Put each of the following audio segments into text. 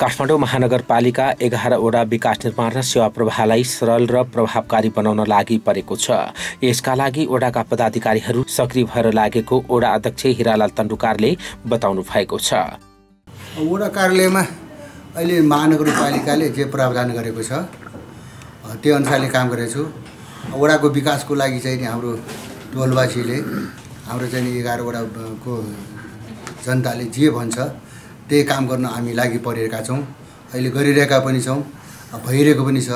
काठमाडौँ महानगरपालिका एघारवटा विकास निर्माण र सेवा प्रवाहलाई सरल र प्रभावकारी बनाउन लागि परेको छ। यसका लागि ओडाका पदाधिकारीहरू सक्रिय भएर लागेको ओडा अध्यक्ष हिरालाल तन्डुकारले बताउनु भएको छ। वडा कार्यालयमा अहिले महानगरपालिकाले जे प्रावधान गरेको छ त्यो अनुसारले काम गरेको छु वडाको विकासको लागि चाहिँ हाम्रो टोलवासीले हाम्रो चाहिँ एघारवटाको जनताले जे भन्छ त्यही काम गर्न हामी लागि परिरहेका छौँ। अहिले गरिरहेका पनि छौँ भइरहेको पनि छ।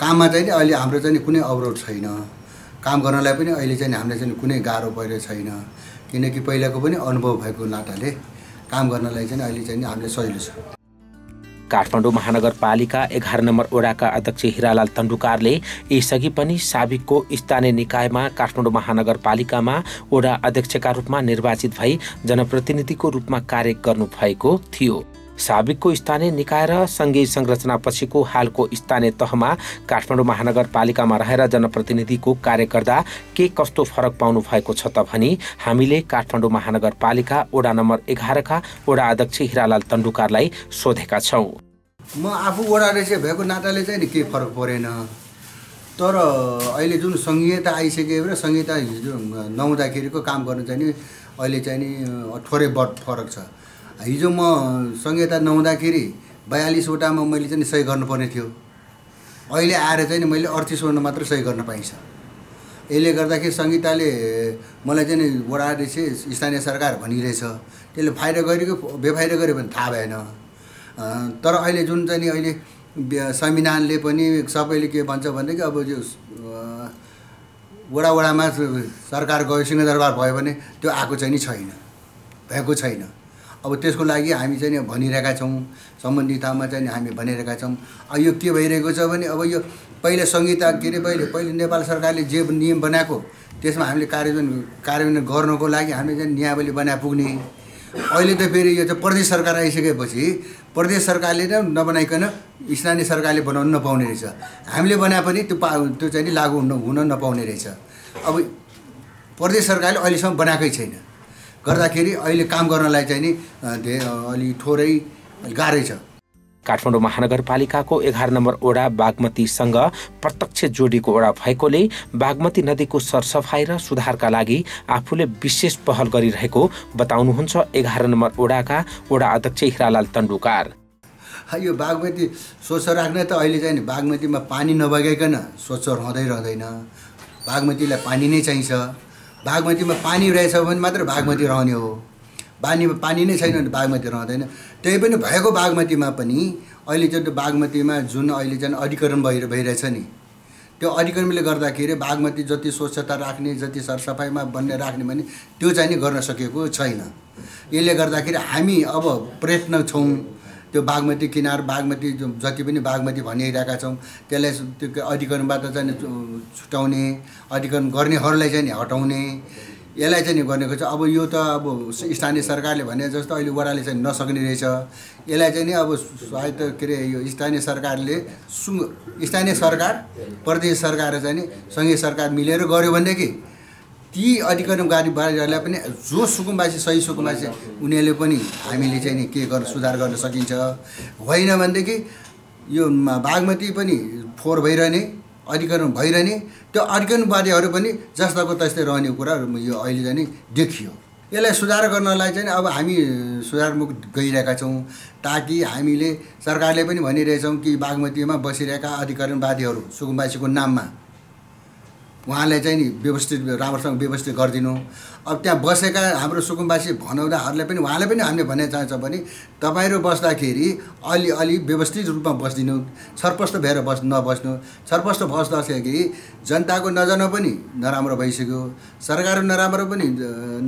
काममा चाहिँ नि अहिले हाम्रो चाहिँ कुनै अवरोध छैन। काम गर्नलाई पनि अहिले चाहिँ हामीलाई चाहिँ कुनै गाह्रो परिरहेको छैन। किनकि पहिलाको पनि अनुभव भएको नाताले काम गर्नलाई चाहिँ अहिले चाहिँ हामीलाई सजिलो छ। काठमाडौँ महानगरपालिका एघार नम्बर ओडाका अध्यक्ष हिरालाल तन्डुकारले यसअघि पनि साबिकको स्थानीय निकायमा काठमाडौँ महानगरपालिकामा ओडा अध्यक्षका रूपमा निर्वाचित भई जनप्रतिनिधिको रूपमा कार्य गर्नुभएको थियो। साबिकको स्थानीय निकाय र सङ्घीय संरचनापछिको हालको स्थानीय तहमा काठमाडौँ महानगरपालिकामा रहेर जनप्रतिनिधिको कार्य गर्दा के कस्तो फरक पाउनु भएको छ त भनी हामीले काठमाडौँ महानगरपालिका वडा नम्बर एघारका वडा अध्यक्ष हिरालाल तन्डुकारलाई सोधेका छौँ। म आफू वडा अध्यक्ष भएको नाताले चाहिँ नि केही फरक परेन। तर अहिले जुन सङ्घीयता आइसक्यो र सङ्घीयता हिजो नहुँदाखेरिको काम गर्नु चाहिँ नि अहिले चाहिँ नि थोरै बड फरक छ। हिजो म संहिता नहुँदाखेरि बयालिसवटामा मैले चाहिँ सही गर्नुपर्ने थियो। अहिले आएर चाहिँ मैले अडतिसवटा मात्र सही गर्न पाइन्छ। यसले गर्दाखेरि संहिताले मलाई चाहिँ वडा अध्यक्ष स्थानीय सरकार भनिरहेछ। त्यसले फाइदा गरेको बेफाइदा गऱ्यो भने थाहा भएन। तर अहिले जुन चाहिँ नि अहिले संविधानले पनि सबैले के भन्छ भनेदेखि अब यो वडा वडामा सरकार गयो सिंहदरबार भयो भने त्यो आएको चाहिँ नि छैन भएको छैन। अब त्यसको लागि हामी चाहिँ भनिरहेका छौँ सम्बन्धित ठाउँमा चाहिँ हामी भनिरहेका छौँ। यो के भइरहेको छ भने अब यो पहिले संहिता के अरे पहिले पहिले नेपाल सरकारले जे नियम बनाएको त्यसमा हामीले कार्यान्वयन कार्यान्वयन गर्नको लागि हामीले चाहिँ नियावली बनाए पुग्ने अहिले त फेरि यो चाहिँ प्रदेश सरकार आइसकेपछि प्रदेश सरकारले नै नबनाइकन स्थानीय सरकारले बनाउनु नपाउने रहेछ। हामीले बनाए पनि त्यो पा त्यो चाहिँ नि लागु हुन हुन नपाउने रहेछ। अब प्रदेश सरकारले अहिलेसम्म बनाएकै छैन। गर्दाखेरि अहिले काम गर्नलाई चाहिँ नि अलि थोरै गाह्रै छ। काठमाडौँ महानगरपालिकाको एघार नम्बर ओडा बागमतीसँग प्रत्यक्ष जोडिएको ओडा भएकोले बागमती नदीको सरसफाइ र सुधारका लागि आफूले विशेष पहल गरिरहेको बताउनुहुन्छ एघार नम्बर ओडाका ओडा अध्यक्ष हिरालाल तन्डुकार यो बागमती स्वच्छ राख्ने त अहिले चाहिँ बागमतीमा पानी नबगाइकन स्वच्छ रहँदै रहँदैन। बागमतीलाई पानी नै चाहिन्छ। बागमतीमा पानी रहेछ भने मात्र बागमती रहने हो। पानीमा पानी नै छैन भने बागमती रहँदैन। त्यही पनि भएको बागमतीमा पनि अहिले चाहिँ बागमतीमा जुन अहिले चाहिँ अधिकरण भइ भइरहेछ नि त्यो अधिकरणले गर्दाखेरि बागमती जति स्वच्छता राख्ने जति सरसफाइमा बन्ने राख्ने भने त्यो चाहिँ नि गर्न सकेको छैन। यसले गर्दाखेरि हामी अब प्रयत्न छौँ त्यो बागमती किनार बागमती जति पनि बागमती भनिरहेका छौँ त्यसलाई त्यो अधिकरणबाट चाहिँ छुट्याउने अधिकरण गर्नेहरूलाई चाहिँ हटाउने यसलाई चाहिँ गरेको छ अब यो त अब स्थानीय सरकारले भने जस्तो अहिले वडाले चाहिँ नसक्ने रहेछ। यसलाई चाहिँ नि अब सायद के अरे यो स्थानीय सरकारले सु स्थानीय सरकार प्रदेश सरकार चाहिँ नि सङ्घीय सरकार मिलेर गऱ्यो भनेदेखि ती अधिकरणकारीहरूलाई पनि जो सुकुम्बासी सही सुकुम्बासी उनीहरूले पनि हामीले चाहिँ नि के गर्न सुधार गर्न सकिन्छ। होइन भनेदेखि यो बागमती पनि फोहोर भइरहने। अधिकरण भइरहने त्यो अधिकरणवादीहरू पनि जस्ताको तस्तै रहने कुरा यो अहिले चाहिँ देखियो। यसलाई सुधार गर्नलाई चाहिँ अब हामी सुधारमुख गइरहेका छौँ ताकि हामीले सरकारले पनि भनिरहेछौँ कि बागमतीमा बसिरहेका अधिकरणवादीहरू सुकुम्बासीको नाममा उहाँलाई चाहिँ नि व्यवस्थित राम्रोसँग व्यवस्थित गरिदिनु। अब त्यहाँ बसेका हाम्रो सुकुम्बासी भनाउँदाहरूलाई पनि उहाँलाई पनि हामीले भन्ने चाहन्छ भने तपाईँहरू बस्दाखेरि अलि अलि व्यवस्थित रूपमा बसिदिनु छरपष्ट भएर बस् नबस्नु। छरपष्ट बस्दाखेरि जनताको नजरमा पनि नराम्रो भइसक्यो। सरकार नराम्रो पनि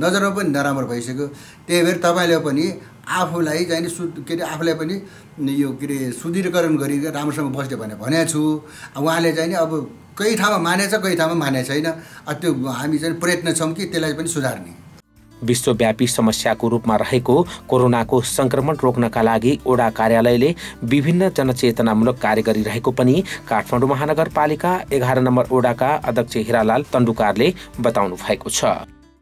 नजरमा पनि नराम्रो भइसक्यो। त्यही भएर तपाईँले पनि आफूलाई चाहिँ सु के अरे आफूलाई पनि यो के अरे सुदृढीकरण गरी राम्रोसँग बस्यो भने भनेको छु। उहाँले चाहिँ नि अब कहीँ ठाउँमा मानेछ कहीँ ठाउँमा मानेको छैन त्यो हामी चाहिँ प्रयत्न छौँ कि त्यसलाई पनि सुधार्ने। विश्वव्यापी समस्याको रूपमा रहेको कोरोनाको संक्रमण रोक्नका लागि ओडा कार्यालयले विभिन्न जनचेतनामूलक कार्य गरिरहेको पनि काठमाडौँ महानगरपालिका एघार नम्बर ओडाका अध्यक्ष हिरालाल तन्डुकारले बताउनु भएको छ।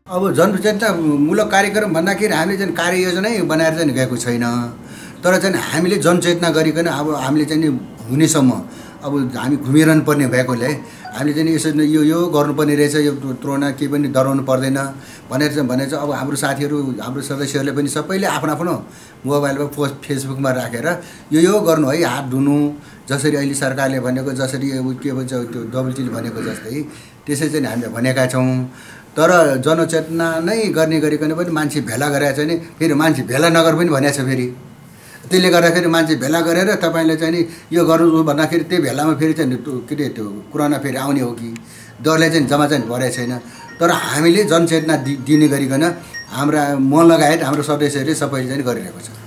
अब जनचेतनामूलक कार्यक्रम भन्दाखेरि हामीले चाहिँ कार्ययोजनै बनाएर चाहिँ गएको छैन। तर चाहिँ हामीले जनचेतना गरिकन अब हामीले चाहिँ हुनेसम्म अब हामी घुमिरहनु पर्ने भएकोले हामीले चाहिँ यसरी यो यो गर्नुपर्ने रहेछ यो त्रोना केही पनि डराउनु पर्दैन भनेर चाहिँ भनेर चाहिँ अब हाम्रो साथीहरू हाम्रो सदस्यहरूले पनि सबैले आफ्नो आफ्नो मोबाइलमा पोस्ट फेसबुकमा राखेर यो यो गर्नु है हात धुनु जसरी अहिले सरकारले भनेको जसरी के भन्छ त्यो डब्लुटीले भनेको जस्तै त्यसै चाहिँ हामीले भनेका छौँ। तर जनचेतना नै गर्ने गरिकन पनि मान्छे भेला गरेर चाहिँ नि फेरि मान्छे भेला नगर पनि भनेको छ फेरि। त्यसले गर्दाखेरि मान्छे भेला गरेर तपाईँले चाहिँ नि यो गर्नु भन्दाखेरि त्यही भेलामा फेरि चाहिँ के अरे त्यो कुरामा फेरि आउने हो कि? डरले चाहिँ जम्मा चाहिँ भरेको छैन। तर हामीले जनचेतना दिने गरिकन हाम्रा म लगायत हाम्रो सदस्यहरूले सबैले चाहिँ गरिरहेको छ।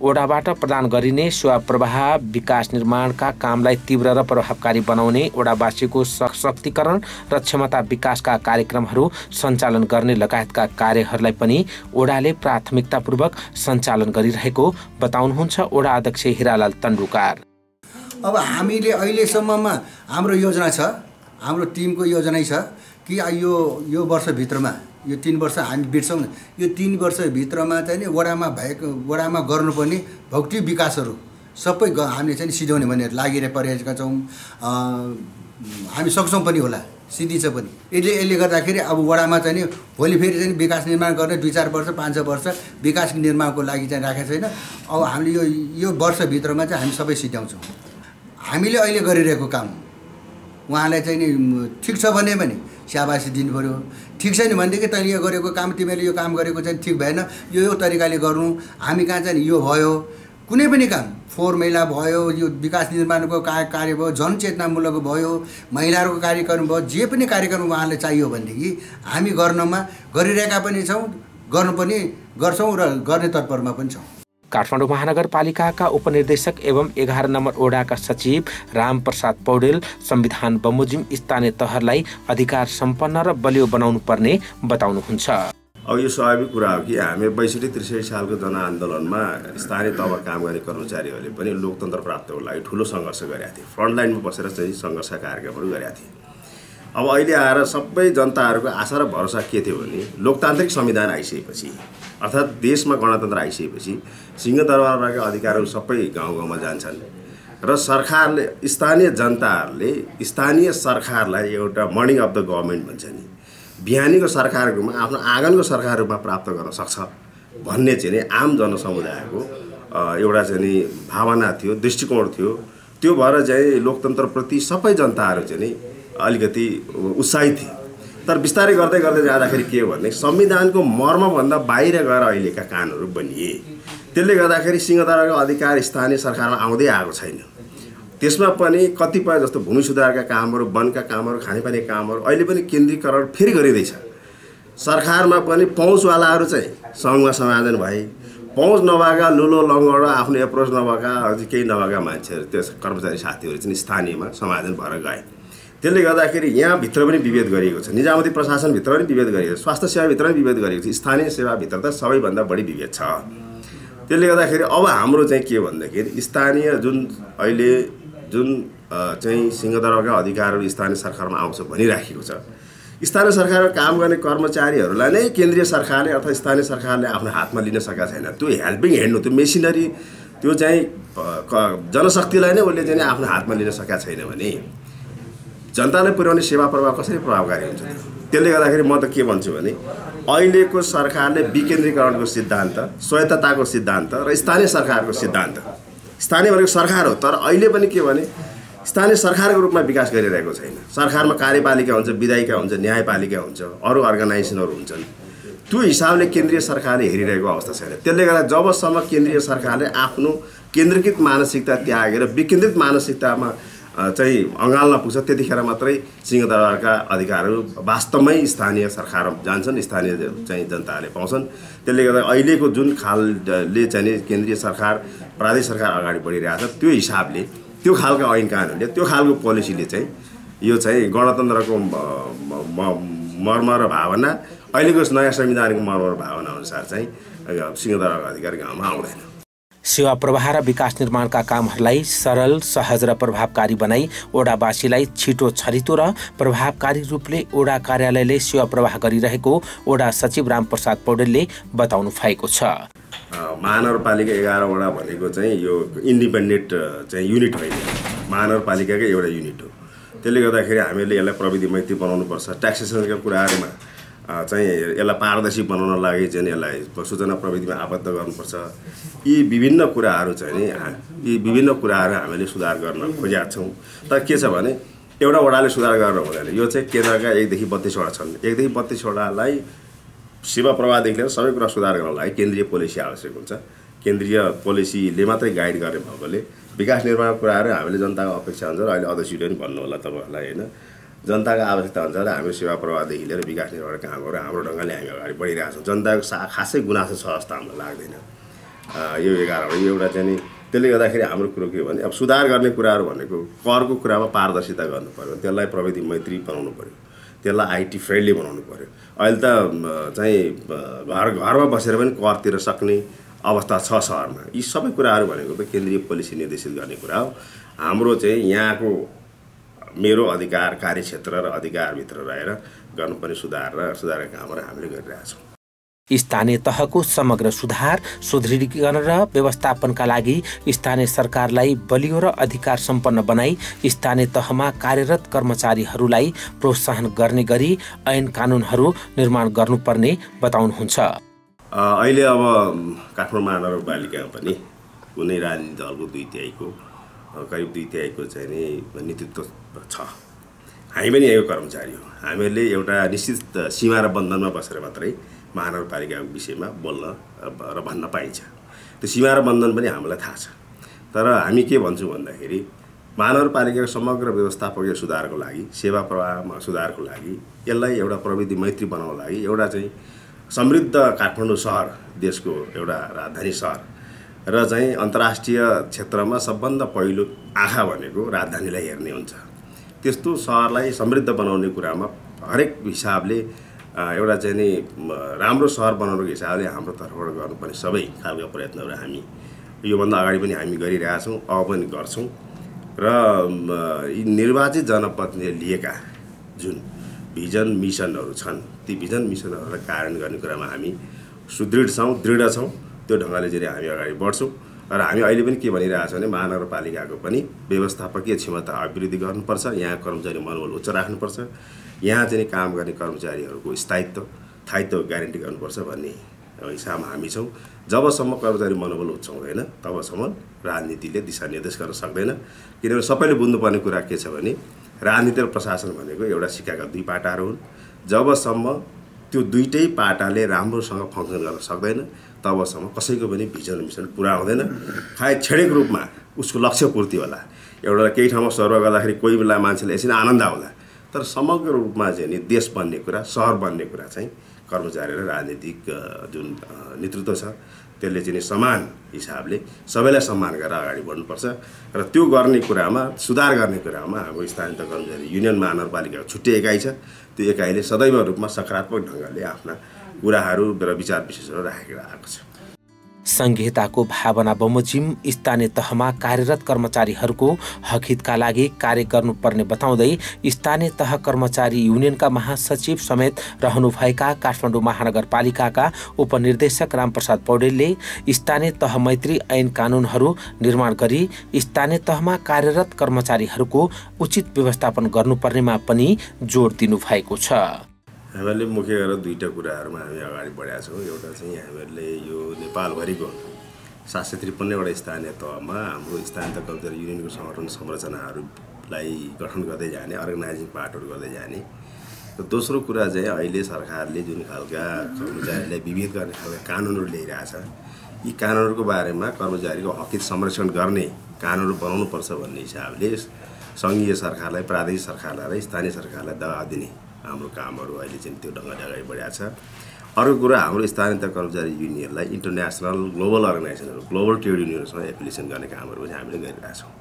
ओडाबाट प्रदान गरिने सेवा प्रवाह विकास निर्माणका कामलाई तीव्र र प्रभावकारी बनाउने ओडावासीको सशक्तिकरण र क्षमता विकासका कार्यक्रमहरू सञ्चालन गर्ने लगायतका कार्यहरूलाई पनि ओडाले प्राथमिकतापूर्वक सञ्चालन गरिरहेको बताउनुहुन्छ ओडा अध्यक्ष हिरालाल तन्डुकार अब हामीले अहिलेसम्ममा हाम्रो योजना छ हाम्रो टिमको योजनै छ कि यो यो वर्षभित्रमा यो तिन वर्ष हामी बिर्सौँ यो तिन वर्षभित्रमा चाहिँ नि वडामा भएको वडामा गर्नुपर्ने भौतिक विकासहरू सबै ग हामीले चाहिँ सिध्याउने भनेर लागिरहेका छौँ। हामी सक्छौँ पनि होला सिधिन्छ पनि। यसले यसले गर्दाखेरि अब वडामा चाहिँ नि भोलि फेरि चाहिँ विकास निर्माण गर्ने दुई चार वर्ष पाँच छ वर्ष विकास निर्माणको लागि चाहिँ राखेको छैन। अब हामीले यो यो वर्षभित्रमा चाहिँ हामी सबै सिध्याउँछौँ हामीले अहिले गरिरहेको काम उहाँलाई चाहिँ नि ठिक छ भने पनि स्याबासी दिनु पऱ्यो ठिक छैन भनेदेखि तैँले यो गरेको काम तिमीले यो काम गरेको चाहिँ ठिक भएन। यो यो तरिकाले गर्नु। हामी कहाँ चाहिँ? यो भयो। कुनै पनि काम। फोहोर मैला भयो यो विकास निर्माणको कार्य कार्य भयो जनचेतनामूलक भयो महिलाहरूको कार्यक्रम भयो जे पनि कार्यक्रम उहाँलाई चाहियो भनेदेखि हामी गर्नमा गरिरहेका पनि छौँ गर्नु पनि गर्छौँ र गर्ने तत्परमा पनि छौँ। काठमाडौँ महानगरपालिकाका उपनिर्देशक एवं एघार नम्बर ओडाका सचिव रामप्रसाद पौडेल संविधान बमोजिम स्थानीय तहलाई अधिकार सम्पन्न र बलियो बनाउनु पर्ने बताउनुहुन्छ। अब यो स्वाभाविक कुरा हो कि हामी बैसठी त्रिसठी सालको जनआन्दोलनमा स्थानीय तहमा काम गर्ने कर्मचारीहरूले पनि लोकतन्त्र प्राप्तको लागि ठुलो सङ्घर्ष गरेका थिए। फ्रन्टलाइनमा बसेर चाहिँ सङ्घर्ष कार्यक्रमहरू गरेका थिए। अब अहिले आएर सबै जनताहरूको आशा र भरोसा के थियो भने लोकतान्त्रिक संविधान आइसकेपछि अर्थात् देशमा गणतन्त्र आइसकेपछि सिंहदरबारका अधिकारहरू सबै गाउँ गाउँमा जान्छन् र सरकारले स्थानीय जनताहरूले स्थानीय सरकारलाई एउटा मर्निङ अफ द गभर्मेन्ट भन्छ नि। बिहानीको सरकारकोमा आफ्नो आँगनको सरकार रूपमा प्राप्त गर्न सक्छ भन्ने चाहिँ नि आम जनसमुदायको एउटा चाहिँ नि भावना थियो दृष्टिकोण थियो। त्यो भएर चाहिँ लोकतन्त्रप्रति सबै जनताहरू चाहिँ नि अलिकति उत्साहित थिए। तर बिस्तारै गर्दै गर्दै जाँदाखेरि के हो भने संविधानको मर्मभन्दा बाहिर गएर अहिलेका कानुनहरू बनिए। त्यसले गर्दाखेरि सिंहदरबारको अधिकार स्थानीय सरकारमा आउँदै आएको छैन। त्यसमा पनि कतिपय जस्तो भूमि सुधारका कामहरू वनका कामहरू खानेपानी कामहरू अहिले पनि केन्द्रीकरण फेरि गरिँदैछ। सरकारमा पनि पहुँचवालाहरू चाहिँ सङ्घमा समाधान भए। पहुँच नभएका लुलो लङ्गडो आफ्नो एप्रोच नभएका केही नभएका मान्छेहरू त्यो कर्मचारी साथीहरू चाहिँ स्थानीयमा समाधान भएर गए। त्यसले गर्दाखेरि यहाँभित्र पनि विभेद गरिएको छ। निजामती प्रशासनभित्र पनि विभेद गरिएको छ। स्वास्थ्य सेवाभित्र पनि विभेद गरिएको छ। स्थानीय सेवाभित्र त सबैभन्दा बढी विभेद छ। त्यसले गर्दाखेरि अब हाम्रो चाहिँ के भन्दाखेरि स्थानीय जुन अहिले जुन चाहिँ सिंहदरबारका अधिकारहरू स्थानीय सरकारमा आउँछ भनिराखेको छ। स्थानीय सरकारमा काम गर्ने कर्मचारीहरूलाई नै केन्द्रीय सरकारले अथवा स्थानीय सरकारले आफ्नो हातमा लिन सकेका छैन। त्यो हेल्पिङ ह्यान्ड हो। त्यो मेसिनरी त्यो चाहिँ जनशक्तिलाई नै उसले चाहिँ आफ्नो हातमा लिन सकेका छैन भने जनतालाई पुर्याउने सेवा प्रभाव कसरी प्रभावकारी हुन्छ? त्यसले गर्दाखेरि म त के भन्छु भने अहिलेको सरकारले विकेन्द्रीकरणको सिद्धान्त स्वायत्तताको सिद्धान्त र स्थानीय सरकारको सिद्धान्त स्थानीय भनेको सरकार हो तर अहिले पनि के भने स्थानीय सरकारको रूपमा विकास गरिरहेको छैन। सरकारमा कार्यपालिका हुन्छ विधायिका हुन्छ न्यायपालिका हुन्छ अरू अर्गनाइजेसनहरू हुन्छन्। त्यो हिसाबले केन्द्रीय सरकारले हेरिरहेको अवस्था छैन। त्यसले गर्दा जबसम्म केन्द्रीय सरकारले आफ्नो केन्द्रीकृत मानसिकता त्यागेर विकेन्द्रित मानसिकतामा चाहिँ अँगाल्न पुग्छ त्यतिखेर मात्रै सिंहदरबारका अधिकारहरू वास्तवमै स्थानीय सरकार जान्छन् स्थानीय चाहिँ जनताहरूले पाउँछन्। त्यसले गर्दा अहिलेको जुन खालले चाहिँ केन्द्रीय सरकार प्रादेशिक सरकार अगाडि बढिरहेको छ त्यो हिसाबले त्यो खालको ऐन कानुनले त्यो खालको पोलिसीले चाहिँ यो चाहिँ गणतन्त्रको मर्म र भावना अहिलेको नयाँ संविधानको मर्म र भावना अनुसार चाहिँ सिंहदरबारको अधिकार गाउँमा आउँदैन। सेवा प्रवाह र विकास निर्माणका कामहरूलाई सरल सहज र प्रभावकारी बनाई ओडावासीलाई छिटो छरितो र प्रभावकारी रूपले ओडा कार्यालयले सेवा प्रवाह गरिरहेको ओडा सचिव रामप्रसाद पौडेलले बताउनु भएको छ। महानगरपालिका एघारवटा भनेको चाहिँ यो इन्डिपेन्डेन्ट चाहिँ युनिट होइन। महानगरपालिकाकै एउटा युनिट हो। त्यसले गर्दाखेरि हामीले यसलाई प्रविधि मैत्री बनाउनुपर्छ। ट्याक्सेसनका कुराहरूमा चाहिँ यसलाई पारदर्शी बनाउन लागि चाहिँ यसलाई सूचना प्रविधिमा आबद्ध गर्नुपर्छ। यी विभिन्न कुराहरू चाहिँ नि यी विभिन्न कुराहरू हामीले सुधार गर्न खोजेका छौँ। तर के छ भने एउटा वडाले सुधार गरेर हुँदैन। यो चाहिँ केन्द्रका एकदेखि बत्तिसवटा छन्। एकदेखि बत्तिसवटालाई सेवा प्रवाहदेखि लिएर सबै कुरा सुधार गर्नको लागि केन्द्रीय पोलिसी आवश्यक हुन्छ। केन्द्रीय पोलिसीले मात्रै गाइड गर्ने भएकोले विकास निर्माण कुराहरू हामीले जनताको अपेक्षा अनुसार अहिले अध्यक्षले पनि भन्नु होला तपाईँहरूलाई होइन? जनताको आवश्यकता अनुसार हामी सेवा प्रवाहदेखि लिएर विकास निर्माण कामहरू हाम्रो ढङ्गले हामी अगाडि बढिरहेको छौँ। जनताको सा खासै गुनासो छ जस्तो हामीलाई लाग्दैन। यो एघारवटा यो एउटा चाहिँ नि त्यसले गर्दाखेरि हाम्रो कुरो के हो भने अब सुधार गर्ने कुराहरू भनेको करको कुरामा पारदर्शिता गर्नु पऱ्यो त्यसलाई प्रविधि मैत्री बनाउनु पऱ्यो त्यसलाई आइटी फ्रेन्डली बनाउनु पऱ्यो अहिले त चाहिँ घर घरमा बसेर पनि कर तिर्न सक्ने अवस्था छ सहरमा। यी सबै कुराहरू भनेको त केन्द्रीय पोलिसी निर्देशित गर्ने कुरा हो। हाम्रो चाहिँ यहाँको मेरो अधिकार कार्यक्षेत्र र अधिकारभित्र रहेर गर्नुपर्ने सुधार र सुधारका कामहरू हामीले गरिरहेछौँ स्थानीय तहको समग्र सुधार सुदृढीकरण र व्यवस्थापनका लागि स्थानीय सरकारलाई बलियो र अधिकार सम्पन्न बनाई स्थानीय तहमा कार्यरत कर्मचारीहरूलाई प्रोत्साहन गर्ने गरी ऐन कानुनहरू निर्माण गर्नुपर्ने बताउनुहुन्छ। अहिले अब काठमाडौँ महानगरपालिकामा पनि कुनै राजनीतिक दलको दुई तिहाईको करिब दुई तिहाईको चाहिँ नि नेतृत्व छ। हामी पनि यही कर्मचारी हो। हामीहरूले एउटा निश्चित सीमा र बन्धनमा बसेर मात्रै महानगरपालिकाको विषयमा बोल्न र भन्न पाइन्छ। त्यो सीमा र बन्धन पनि हामीलाई थाहा छ। तर हामी के भन्छौँ भन्दाखेरि महानगरपालिकाको समग्र व्यवस्थापकीय सुधारको लागि सेवा प्रवाहमा सुधारको लागि यसलाई एउटा प्रविधि मैत्री बनाउनको लागि एउटा चाहिँ समृद्ध काठमाडौँ सहर देशको एउटा राजधानी सहर र चाहिँ अन्तर्राष्ट्रिय क्षेत्रमा सबभन्दा पहिलो आँखा भनेको राजधानीलाई हेर्ने हुन्छ। त्यस्तो सहरलाई समृद्ध बनाउने कुरामा हरेक हिसाबले एउटा चाहिँ नि राम्रो सहर बनाउनुको हिसाबले हाम्रो तर्फबाट गर्नुपर्ने सबै खालका प्रयत्नहरू हामी योभन्दा अगाडि पनि हामी गरिरहेछौँ अब पनि गर्छौँ। र यी निर्वाचित जनप्रतिनिधिले लिएका जुन भिजन मिसनहरू छन् ती भिजन मिसनहरूलाई कार्यान्वयन गर्ने कुरामा हामी सुदृढ छौँ दृढ छौँ। त्यो ढङ्गले चाहिँ हामी अगाडि बढ्छौँ। र हामी अहिले पनि के भनिरहेछौँ भने महानगरपालिकाको पनि व्यवस्थापकीय क्षमता अभिवृद्धि गर्नुपर्छ। यहाँ कर्मचारी मनोबल उच्च राख्नुपर्छ। यहाँ चाहिँ काम गर्ने कर्मचारीहरूको स्थायित्व स्थायित्व ग्यारेन्टी गर्नुपर्छ भन्ने हिसाबमा हामी छौँ। जबसम्म कर्मचारी मनोबल उच्च हुँदैन तबसम्म राजनीतिले दिशानिर्देश गर्न सक्दैन। किनभने सबैले बुझ्नुपर्ने कुरा के छ भने राजनीति र प्रशासन भनेको एउटा सिक्काका दुई पाटाहरू हुन्। जबसम्म त्यो दुइटै पाटाले राम्रोसँग फङ्सन गर्न सक्दैन तबसम्म कसैको पनि भिजन मिसन पुरा हुँदैन। खाए छेडेको रूपमा उसको लक्ष्य पूर्ति होला। एउटा केही ठाउँमा सर्व गर्दाखेरि कोही बेला मान्छेले यसरी आनन्द आउँला। तर समग्र रूपमा चाहिँ नि देश बन्ने कुरा सहर बन्ने कुरा चाहिँ कर्मचारी र राजनीतिक जुन नेतृत्व छ त्यसले चाहिँ समान हिसाबले सबैलाई सम्मान गरेर अगाडि बढ्नुपर्छ। र त्यो गर्ने कुरामा सुधार गर्ने कुरामा हाम्रो स्थानीय कर्मचारी युनियन महानगरपालिका छुट्टै एकाइ छ। त्यो एकाइले सदैव रूपमा सकारात्मक ढङ्गले आफ्ना कुराहरू र विचार विशेषहरू राखेर आएको छ। संहिताको भावना बमोजिम स्थानीय तहमा कार्यरत कर्मचारीहरूको हकहितका लागि कार्य गर्नुपर्ने बताउँदै स्थानीय तह कर्मचारी युनियनका महासचिव समेत रहनुभएका काठमाडौँ महानगरपालिकाका उपनिर्देशक रामप्रसाद पौडेलले स्थानीय तह मैत्री ऐन कानुनहरू निर्माण गरी स्थानीय तहमा कार्यरत कर्मचारीहरूको उचित व्यवस्थापन गर्नुपर्नेमा पनि जोड दिनुभएको छ। हामीहरूले मुख्य गरेर दुईवटा कुराहरूमा हामी अगाडि बढेका छौँ। एउटा चाहिँ हामीहरूले यो नेपालभरिको सात सय त्रिपन्नवटा स्थानीय तहमा हाम्रो स्थानीय तह कर्मचारी युनियनको सङ्गठन संरचनाहरूलाई गठन गर्दै जाने अर्गनाइजिङ पार्टहरू गर्दै जाने। र दोस्रो कुरा चाहिँ अहिले सरकारले जुन खालका कर्मचारीलाई विभेद गर्ने खालका कानुनहरू ल्याइरहेछ यी कानुनहरूको बारेमा कर्मचारीको हकित संरक्षण गर्ने कानुनहरू बनाउनुपर्छ भन्ने हिसाबले सङ्घीय सरकारलाई प्रादेशिक सरकारलाई र स्थानीय सरकारलाई दबाब दिने। हाम्रो कामहरू अहिले चाहिँ त्यो ढङ्गले अगाडि बढाएको छ। अर्को कुरा हाम्रो स्थानीय कर्मचारी युनियनलाई इन्टरनेसनल ग्लोबल अर्गनाइजेसनहरू ग्लोबल ट्रेड युनियनसँग एप्लिकेसन गर्ने कामहरू पनि हामीले गरिरहेछौँ।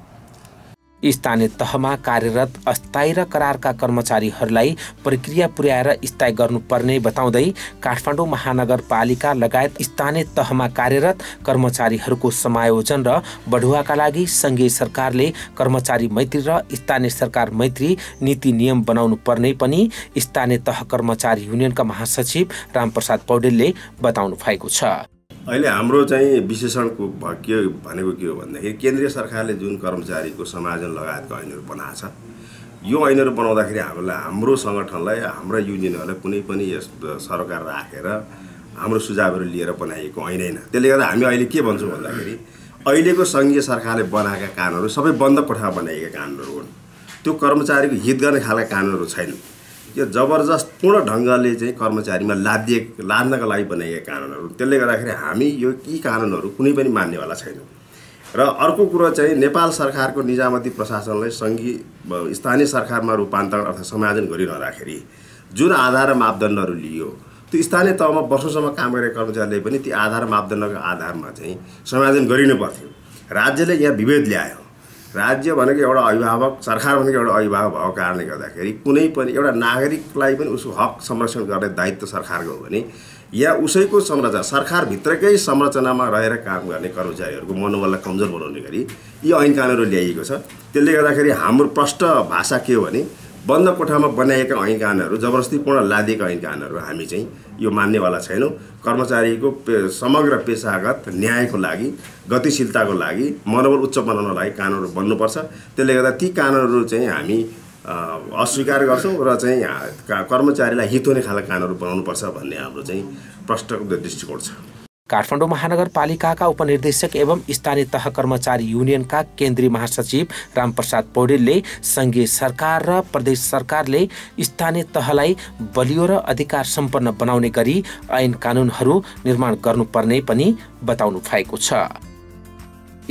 स्थानीय तहमा कार्यरत अस्थायी र करारका कर्मचारीहरूलाई प्रक्रिया पुर्याएर स्थायी गर्नुपर्ने बताउँदै काठमाडौँ महानगरपालिका लगायत स्थानीय तहमा कार्यरत कर्मचारीहरूको समायोजन र बढुवाका लागि सङ्घीय सरकारले कर्मचारी मैत्री र स्थानीय सरकार मैत्री नीति नियम बनाउनु पर्ने पनि स्थानीय तह कर्मचारी युनियनका महासचिव रामप्रसाद पौडेलले बताउनु भएको छ। अहिले हाम्रो चाहिँ विशेषणको के भनेको के हो भन्दाखेरि केन्द्रीय सरकारले जुन कर्मचारीको समायोजन लगायतका ऐनहरू बनाएको छ यो ऐनहरू बनाउँदाखेरि हामीलाई हाम्रो सङ्गठनलाई हाम्रा युनियनहरूलाई कुनै पनि यस सरकार राखेर हाम्रो सुझावहरू लिएर बनाइएको ऐन त्यसले गर्दा हामी अहिले के भन्छौँ भन्दाखेरि अहिलेको सङ्घीय सरकारले बनाएका कानुनहरू सबै बन्द कोठामा बनाइएका कानुनहरू हुन्। त्यो कर्मचारीको हित गर्ने खालका कानुनहरू छैनन्। जबरजस्त पूर्ण ढङ्गले चाहिँ कर्मचारीमा लादिए लाद्नका लागि बनाइएका कानुनहरू त्यसले गर्दाखेरि हामी यो यी कानुनहरू कुनै पनि मान्नेवाला छैनौँ। र अर्को कुरो चाहिँ नेपाल सरकारको निजामती प्रशासनलाई सङ्घीय स्थानीय सरकारमा रूपान्तरण अर्थात् समायोजन गरिरहँदाखेरि जुन आधार र मापदण्डहरू लियो त्यो स्थानीय तहमा वर्षौँसम्म काम गरेका कर्मचारीले पनि ती आधार मापदण्डको आधारमा चाहिँ समायोजन गरिनु पर्थ्यो। राज्यले यहाँ विभेद ल्यायो। राज्य भनेको एउटा अभिभावक सरकार भनेको एउटा अभिभावक भएको कारणले गर्दाखेरि कुनै पनि एउटा नागरिकलाई पनि उसको हक संरक्षण गर्ने दायित्व सरकारको हो भने या उसैको संरचना सरकारभित्रकै संरचनामा रहेर काम गर्ने कर्मचारीहरूको मनोबललाई कमजोर बनाउने गरी यी ऐन कानुनहरू ल्याइएको छ। त्यसले गर्दाखेरि हाम्रो प्रष्ट भाषा के हो भने बन्द कोठामा बनाइएका ऐन कानुनहरू जबरजस्तीपूर्ण लादिएका ऐन कानुनहरू हामी चाहिँ यो मान्नेवाला छैनौँ। कर्मचारीको पे समग्र पेसागत न्यायको लागि गतिशीलताको लागि मनोबल उच्च बनाउनको लागि कानुनहरू बन्नुपर्छ। त्यसले गर्दा ती कानुनहरू चाहिँ हामी अस्वीकार गर्छौँ र चाहिँ कर्मचारीलाई हित हुने खालका कानुनहरू बनाउनुपर्छ भन्ने हाम्रो चाहिँ प्रष्ट दृष्टिकोण छ। काठमाडौँ महानगरपालिकाका उपनिर्देशक एवं स्थानीय तह कर्मचारी युनियनका केन्द्रीय महासचिव रामप्रसाद पौडेलले सङ्घीय सरकार र प्रदेश सरकारले स्थानीय तहलाई बलियो र अधिकार सम्पन्न बनाउने गरी ऐन कानुनहरू निर्माण गर्नुपर्ने पनि बताउनु भएको छ।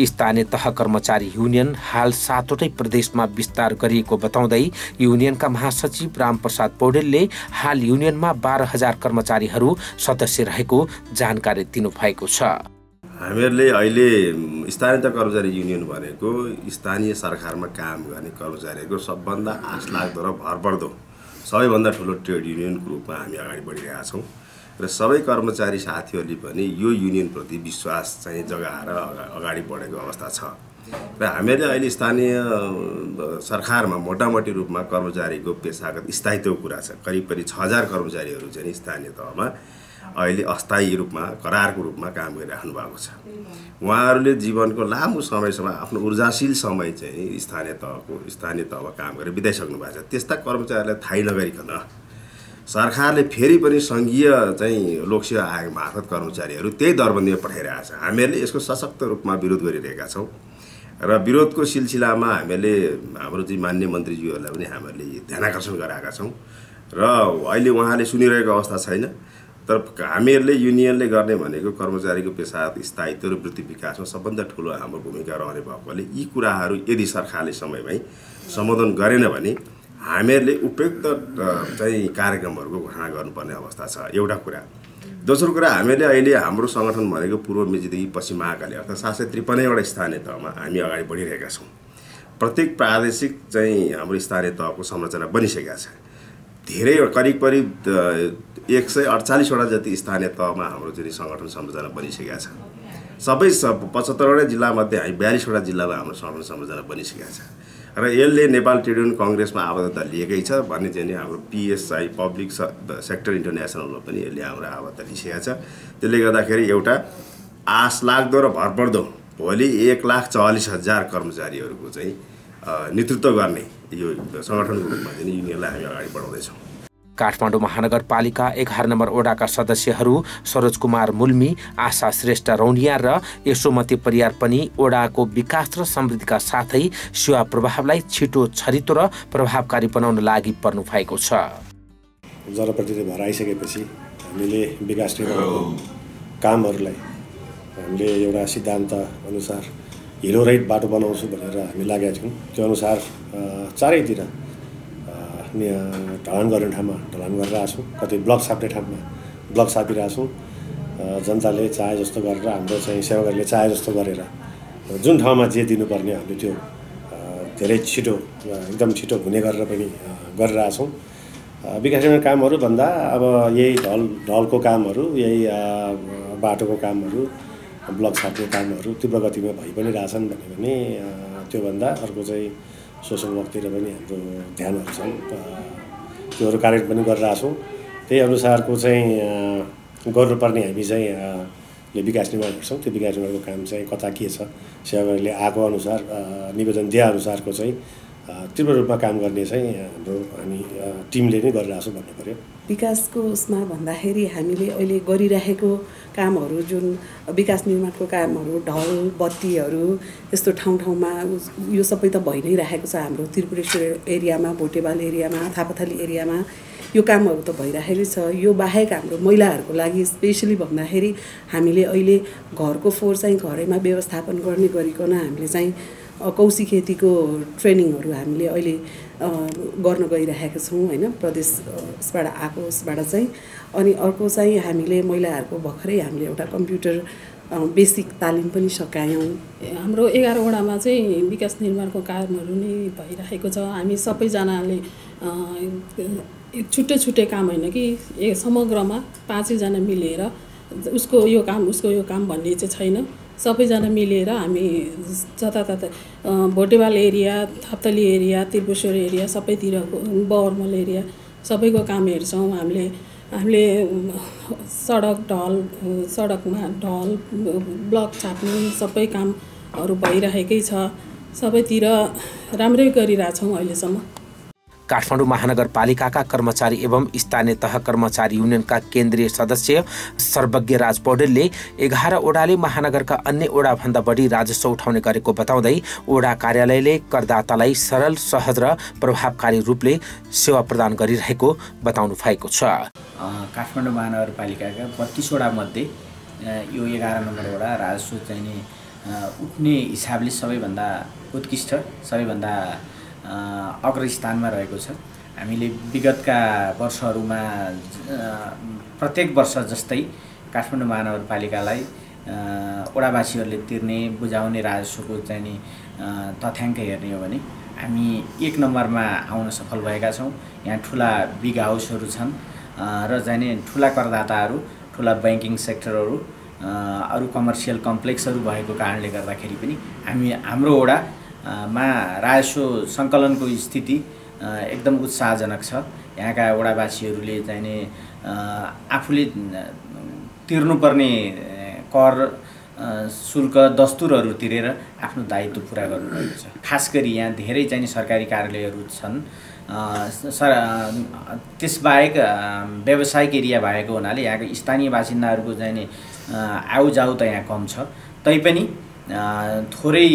स्थानीय तह कर्मचारी युनियन हाल सातवटै प्रदेशमा विस्तार गरिएको बताउँदै युनियनका महासचिव रामप्रसाद पौडेलले हाल युनियनमा बाह्र हजार कर्मचारीहरू सदस्य रहेको जानकारी दिनुभएको छ। हामीहरूले अहिले स्थानीय कर्मचारी युनियन भनेको स्थानीय सरकारमा काम गर्ने कर्मचारीहरूको सबभन्दा आश लाग्दो र भरपर्दो सबैभन्दा ठुलो ट्रेड युनियनको रूपमा हामी अगाडि बढिरहेका छौँ। र सबै कर्मचारी साथीहरूले पनि यो युनियनप्रति विश्वास चाहिँ जगाएर अगा- अगाडि बढेको अवस्था छ। र हामीहरूले अहिले स्थानीय सरकारमा मोटामोटी रूपमा कर्मचारीको पेसागत स्थायित्वको कुरा छ। करिब करिब छ हजार कर्मचारीहरू चाहिँ स्थानीय तहमा अहिले अस्थायी रूपमा करारको रूपमा काम गरिराख्नु भएको छ। उहाँहरूले जीवनको लामो समयसम्म आफ्नो ऊर्जाशील समय चाहिँ स्थानीय तहको स्थानीय तहमा काम गरेर बिताइसक्नु भएको छ। त्यस्ता कर्मचारीलाई थाहै नगरिकन सरकारले फेरि पनि सङ्घीय चाहिँ लोकसेवा आयोग मार्फत कर्मचारीहरू त्यही दरबन्दीमा पठाइरहेको छ हामीहरूले यसको सशक्त रूपमा विरोध गरिरहेका छौँ र विरोधको सिलसिलामा हामीहरूले हाम्रो चाहिँ मान्य मन्त्रीज्यूहरूलाई पनि हामीहरूले ध्यानकर्षण गराएका छौँ र अहिले उहाँले सुनिरहेको अवस्था छैन। तर हामीहरूले युनियनले गर्ने भनेको कर्मचारीको पेसा स्थायित्व र वृत्ति विकासमा सबभन्दा ठुलो हाम्रो भूमिका रहने भएकोले यी कुराहरू यदि सरकारले समयमै सम्बोधन गरेन भने हामीहरूले उपयुक्त चाहिँ कार्यक्रमहरूको घोषणा गर्नुपर्ने अवस्था छ। एउटा कुरा। दोस्रो कुरा हामीले अहिले हाम्रो सङ्गठन भनेको पूर्व मेचीदेखि पश्चिम महाकाली अर्थात् सात सय त्रिपन्नवटा स्थानीय तहमा हामी अगाडि बढिरहेका छौँ। प्रत्येक प्रादेशिक चाहिँ हाम्रो स्थानीय तहको संरचना बनिसकेका छ। धेरै करिब करिब एक सय अडचालिसवटा जति स्थानीय तहमा हाम्रो चाहिँ सङ्गठन संरचना बनिसकेका छ। सबै सब पचहत्तरवटा जिल्लामध्ये हामी बयालिसवटा जिल्लामा हाम्रो सङ्गठन संरचना बनिसकेका छ। र यसले नेपाल ट्रेड युनियन कङ्ग्रेसमा आबद्धता लिएकै छ भन्ने चाहिँ नि हाम्रो पिएसआई पब्लिक सेक्टर इन्टरनेसनलमा पनि यसले हाम्रो आबद्धता लिइसकेको छ। त्यसले गर्दाखेरि एउटा आश लाग्दो र भरपर्दो भोलि एक लाख चौवालिस हजार कर्मचारीहरूको चाहिँ नेतृत्व गर्ने यो सङ्गठनको रूपमा चाहिँ युनियनलाई हामी अगाडि बढाउँदैछौँ। काठमाडौँ महानगरपालिका एघार नम्बर ओडाका सदस्यहरू सरोज कुमार मुल्मी आशा श्रेष्ठ रौनिया र यशोमती परियार पनि ओडाको विकास र समृद्धिका साथै सेवा प्रभावलाई छिटो छरितो र प्रभावकारी बनाउन लागि पर्नु भएको छ। जनप्रतिनिधि भएर आइसकेपछि हामीले विकास कामहरूलाई हामीले एउटा सिद्धान्त अनुसार हिरो राइट बाटो बनाउँछु भनेर हामी लागेका छौँ। त्यो अनुसार चारैतिर ढलान गर्ने ठाउँमा ढलान गरिरहेको छौँ। कतै ब्लक छाप्ने ठाउँमा ब्लक छापिरहेको छौँ। जनताले चाहे जस्तो गरेर हाम्रो चाहिँ सेवाकारीले चाहे जस्तो गरेर जुन ठाउँमा जे दिनुपर्ने हामीले त्यो धेरै छिटो एकदम छिटो हुने गरेर पनि गरिरहेछौँ अ, विकास निर्माण कामहरू भन्दा अब यही ढल ढलको कामहरू यही बाटोको कामहरू ब्लक छाप्ने कामहरू तीव्र गतिमा भइ पनि रहेछन् भन्यो भने त्योभन्दा अर्को चाहिँ सोसल वर्कतिर पनि हाम्रो ध्यानहरू छन् त्योहरू कार्य पनि गरिरहेछौँ त्यही अनुसारको चाहिँ गर्नुपर्ने हामी चाहिँ अ, विकास निर्माण गर्छौँ। त्यो विकास निर्माणको काम चाहिँ कता के छ सेवाग्राहीले आएको अनुसार निवेदन दिएअनुसारको चाहिँ तीव्र रूपमा काम गर्ने चाहिँ हाम्रो हामी टिमले नै गरिरहेको छौँ भन्नु पऱ्यो विकासको उसमा भन्दाखेरि हामीले अहिले गरिरहेको कामहरू जुन विकास निर्माणको कामहरू ढल बत्तीहरू यस्तो ठाउँ ठाउँमा यो सबै त भइ नै रहेको छ हाम्रो त्रिपुरेश्वर एरियामा भोटेबाल एरियामा थापाथली एरियामा यो कामहरू त भइरहेकै छ। यो बाहेक हाम्रो महिलाहरूको लागि स्पेसली भन्दाखेरि हामीले अहिले घरको फोहोर चाहिँ घरैमा व्यवस्थापन गर्ने गरिकन हामीले चाहिँ कौशी खेतीको ट्रेनिङहरू हामीले अहिले गर्न गइरहेका छौँ होइन? प्रदेशबाट आएको उसबाट चाहिँ। अनि अर्को चाहिँ हामीले महिलाहरूको भर्खरै हामीले एउटा कम्प्युटर बेसिक तालिम पनि सकायौँ। हाम्रो एघारवटामा चाहिँ विकास निर्माणको कामहरू नै भइरहेको छ। हामी सबैजनाले छुट्टै छुट्टै काम होइन कि समग्रमा पाँचैजना मिलेर उसको यो काम उसको यो काम भन्ने चाहिँ छैन। सबैजना मिलेर हामी जताततै Bhotebahal area Thapathali area Tripureshwor area सबैतिरको Babarmahal area सबैको काम हेर्छौँ। हामीले हामीले सडक ढल सडकमा ढल ब्लक छाप्ने सबै कामहरू भइरहेकै छ। सबैतिर राम्रै गरिरहेछौँ अहिलेसम्म। काठमाडौँ महानगरपालिकाका कर्मचारी एवं स्थानीय तह कर्मचारी युनियनका केन्द्रीय सदस्य सर्वज्ञ राज पौडेलले एघार ओडाले महानगरका अन्य ओडाभन्दा बढी राजस्व उठाउने गरेको बताउँदै ओडा कार्यालयले करदातालाई सरल सहज र प्रभावकारी रूपले सेवा प्रदान गरिरहेको बताउनु भएको छ। काठमाडौँ महानगरपालिकाका बत्तिसवटा मध्ये यो एघार नम्बर वडा राजस्व चाहिँ उठ्ने हिसाबले सबैभन्दा उत्कृष्ट सबैभन्दा अग्रस्थानमा रहेको छ। हामीले विगतका वर्षहरूमा प्रत्येक वर्ष जस्तै काठमाडौँ महानगरपालिकालाई ओडावासीहरूले तिर्ने बुझाउने राजस्वको चाहिँ तथ्याङ्क हेर्ने हो भने हामी एक नम्बरमा आउन सफल भएका छौँ। यहाँ ठुला बिग हाउसहरू छन् र चाहिँ नि ठुला करदाताहरू ठुला ब्याङ्किङ सेक्टरहरू अरू कमर्सियल कम्प्लेक्सहरू भएको कारणले गर्दाखेरि पनि हामी हाम्रो ओडा मा राजस्व सङ्कलनको स्थिति एकदम उत्साहजनक छ। यहाँका वडावासीहरूले चाहिने आफूले तिर्नुपर्ने कर शुल्क दस्तुरहरू तिरेर आफ्नो दायित्व पुरा गर्नुभएको छ। खास गरी यहाँ धेरै चाहिँ सरकारी कार्यालयहरू छन्। सर त्यसबाहेक व्यावसायिक एरिया भएको हुनाले यहाँको स्थानीय बासिन्दाहरूको चाहिँ नि आउजाउ त यहाँ कम छ। तैपनि थोरै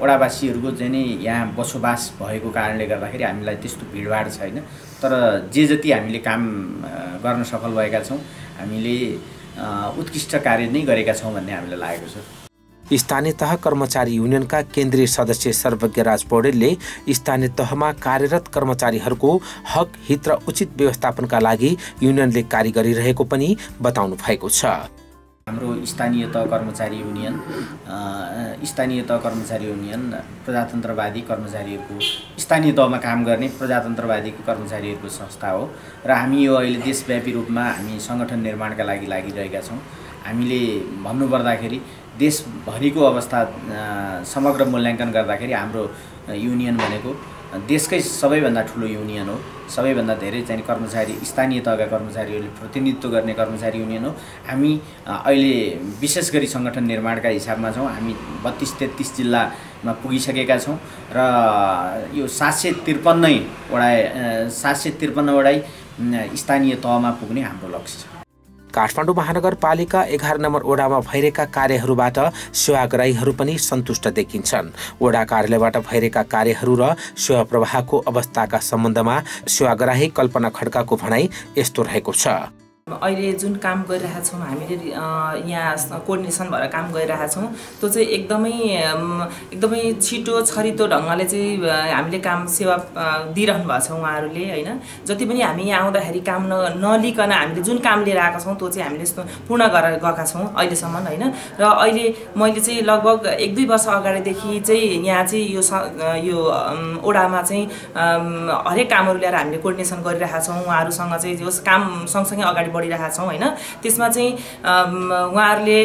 ओडावासीहरूको चाहिँ नि यहाँ बसोबास भएको कारणले गर्दाखेरि हामीलाई त्यस्तो भिडभाड छैन। तर जे जति हामीले काम गर्न सफल भएका छौँ हामीले उत्कृष्ट कार्य नै गरेका छौँ भन्ने हामीलाई लागेको छ। स्थानीय तह कर्मचारी युनियनका केन्द्रीय सदस्य सर्वज्ञ राज पौडेलले स्थानीय तहमा कार्यरत कर्मचारीहरूको हक हित र उचित व्यवस्थापनका लागि युनियनले कार्य गरिरहेको पनि बताउनु भएको छ। हाम्रो स्थानीय तह कर्मचारी युनियन स्थानीय तह कर्मचारी युनियन प्रजातन्त्रवादी कर्मचारीहरूको स्थानीय तहमा काम गर्ने प्रजातन्त्रवादी कर्मचारीहरूको संस्था हो। र हामी यो अहिले देशव्यापी रूपमा हामी सङ्गठन निर्माणका लागि लागिरहेका छौँ। हामीले भन्नुपर्दाखेरि देशभरिको अवस्था समग्र मूल्याङ्कन गर्दाखेरि हाम्रो युनियन भनेको देशकै सबैभन्दा ठुलो युनियन हो। सबैभन्दा धेरै चाहिँ कर्मचारी स्थानीय तहका कर्मचारीहरूले प्रतिनिधित्व गर्ने कर्मचारी युनियन हो। हामी अहिले विशेष गरी सङ्गठन निर्माणका हिसाबमा छौँ। हामी बत्तिस तेत्तिस जिल्लामा पुगिसकेका छौँ र यो सात सय त्रिपन्नैवटा सात सय त्रिपन्नवटै स्थानीय तहमा पुग्ने हाम्रो लक्ष्य छ। काठमाडौँ महानगरपालिका एघार नम्बर ओडामा भइरहेका कार्यहरूबाट सेवाग्राहीहरू पनि सन्तुष्ट देखिन्छन्। ओडा कार्यालयबाट भइरहेका कार्यहरू र सेवा प्रवाहको अवस्थाका सम्बन्धमा सेवाग्राही कल्पना खड्काको भनाइ यस्तो रहेको छ। अहिले जुन काम गरिरहेछौँ हामीले यहाँ कोर्डिनेसन भएर काम गरिरहेछौँ त्यो चाहिँ एकदमै एकदमै छिटो छरितो ढङ्गले चाहिँ हामीले काम सेवा दिइरहनु भएको छ उहाँहरूले होइन? जति पनि हामी यहाँ आउँदाखेरि काम न नलिकन हामीले जुन काम लिएर आएका छौँ त्यो चाहिँ हामीले पूर्ण गरेर गएका छौँ अहिलेसम्म होइन? र अहिले मैले चाहिँ लगभग एक दुई वर्ष अगाडिदेखि चाहिँ यहाँ चाहिँ यो यो ओडामा चाहिँ हरेक कामहरू ल्याएर हामीले कोर्डिनेसन गरिरहेका छौँ। उहाँहरूसँग चाहिँ जो काम सँगसँगै अगाडि बढिरहेका छौँ होइन? त्यसमा चाहिँ उहाँहरूले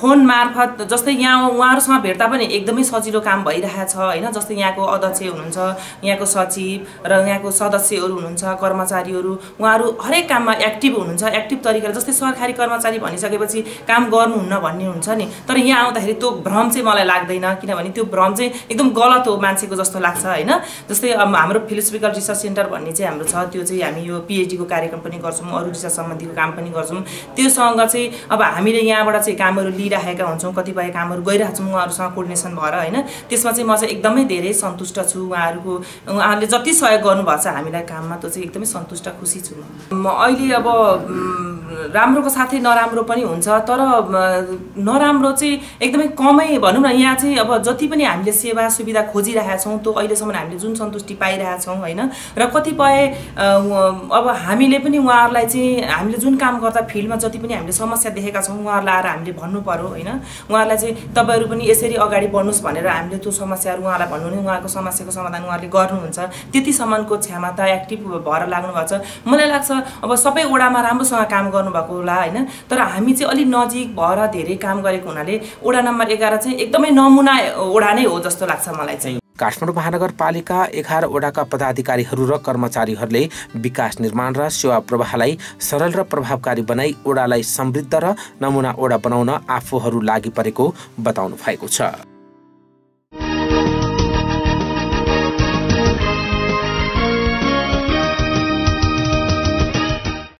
फोन मार्फत जस्तै यहाँ उहाँहरूसँग भेट्दा पनि एकदमै सजिलो काम भइरहेछ होइन? जस्तै यहाँको अध्यक्ष हुनुहुन्छ यहाँको सचिव र यहाँको सदस्यहरू हुनुहुन्छ कर्मचारीहरू उहाँहरू हरेक काममा एक्टिभ हुनुहुन्छ। एक्टिभ तरिकाले जस्तै सरकारी कर्मचारी भनिसकेपछि काम गर्नुहुन्न भन्ने हुन्छ नि। तर यहाँ आउँदाखेरि त्यो भ्रम चाहिँ मलाई लाग्दैन किनभने त्यो भ्रम चाहिँ एकदम गलत हो मान्छेको जस्तो लाग्छ होइन? जस्तै हाम्रो फिलोसफिकल रिसर्च सेन्टर भन्ने चाहिँ हाम्रो छ त्यो चाहिँ हामी यो पिएचडीको कार्यक्रम पनि गर्छौँ अरू रिसर्च सम्बन्धीको काम पनि गर्छौँ। त्योसँग चाहिँ अब हामीले यहाँबाट चाहिँ कामहरू लिइराखेका हुन्छौँ कतिपय कामहरू गइरहेको छौँ उहाँहरूसँग कोर्डिनेसन भएर होइन? त्यसमा चाहिँ म चाहिँ एकदमै धेरै सन्तुष्ट छु उहाँहरूको उहाँहरूले जति सहयोग गर्नुभएको छ हामीलाई काममा त्यो चाहिँ एकदमै सन्तुष्ट खुसी छु म। अहिले अब राम्रोको साथै नराम्रो पनि हुन्छ तर नराम्रो चाहिँ एकदमै कमै भनौँ न यहाँ चाहिँ अब जति पनि हामीले सेवा सुविधा खोजिरहेका छौँ त्यो अहिलेसम्म हामीले जुन सन्तुष्टि पाइरहेका छौँ होइन? र कतिपय अब हामीले पनि उहाँहरूलाई चाहिँ हामीले जुन काम गर्दा फिल्डमा जति पनि हामीले समस्या देखेका छौँ उहाँहरूलाई आएर हामीले भन्नु पऱ्यो होइन? उहाँहरूलाई चाहिँ तपाईँहरू पनि यसरी अगाडि बढ्नुहोस् भनेर हामीले त्यो समस्याहरू उहाँलाई भन्नु भने उहाँको समस्याको समाधान उहाँहरूले गर्नुहुन्छ। त्यतिसम्मको क्षमता एक्टिभ भएर लाग्नु भएको छ। मलाई लाग्छ अब सबै ओडामा राम्रोसँग काम गर्नुभएको होला होइन? तर हामी चाहिँ अलिक नजिक भएर धेरै काम गरेको हुनाले ओडा नम्बर एघार चाहिँ एकदमै नमुना ओडा नै हो जस्तो लाग्छ मलाई चाहिँ। काठमाडौँ महानगरपालिका एघार वडाका पदाधिकारीहरू र कर्मचारीहरूले विकास निर्माण र सेवा प्रवाहलाई सरल र प्रभावकारी बनाई ओडालाई समृद्ध र नमुना ओडा बनाउन आफूहरू लागि परेको बताउनु भएको छ।